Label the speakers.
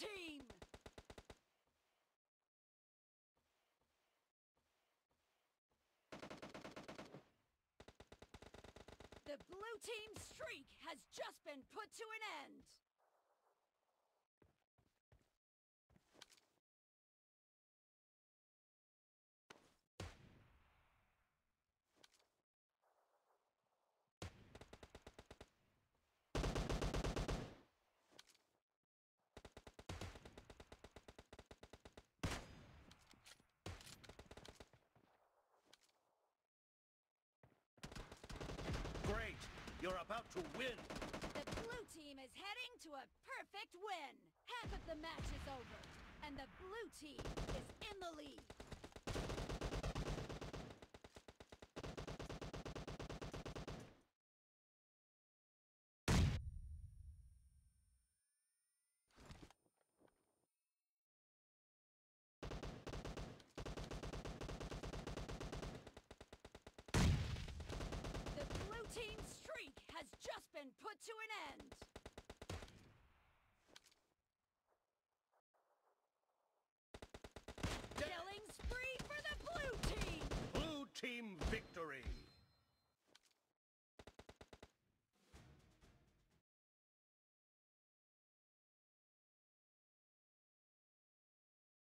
Speaker 1: team! The blue team's streak has just been put to an end!
Speaker 2: You're about to win!
Speaker 1: The blue team is heading to a perfect win! Half of the match is over, and the blue team is in the lead! been put to an end! Killing spree for the blue team! Blue team victory!